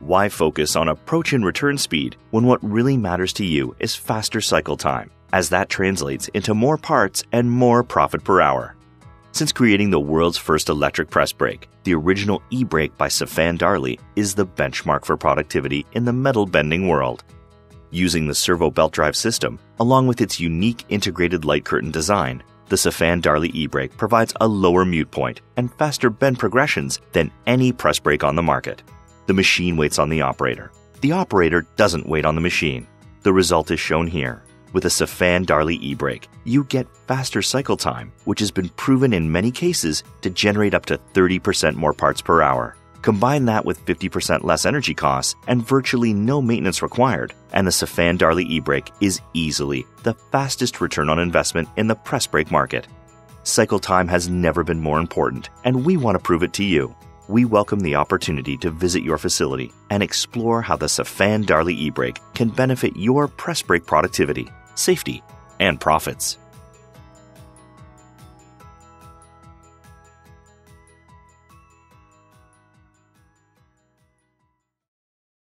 Why focus on approach and return speed when what really matters to you is faster cycle time, as that translates into more parts and more profit per hour? Since creating the world's first electric press brake, the original e brake by Safan Darley is the benchmark for productivity in the metal bending world. Using the servo belt drive system, along with its unique integrated light curtain design, the Safan Darley e brake provides a lower mute point and faster bend progressions than any press brake on the market. The machine waits on the operator. The operator doesn't wait on the machine. The result is shown here. With a Safan Darley e-brake, you get faster cycle time, which has been proven in many cases to generate up to 30% more parts per hour. Combine that with 50% less energy costs and virtually no maintenance required, and the Safan Darley e-brake is easily the fastest return on investment in the press brake market. Cycle time has never been more important, and we want to prove it to you we welcome the opportunity to visit your facility and explore how the Safan Darley e-brake can benefit your press brake productivity, safety, and profits.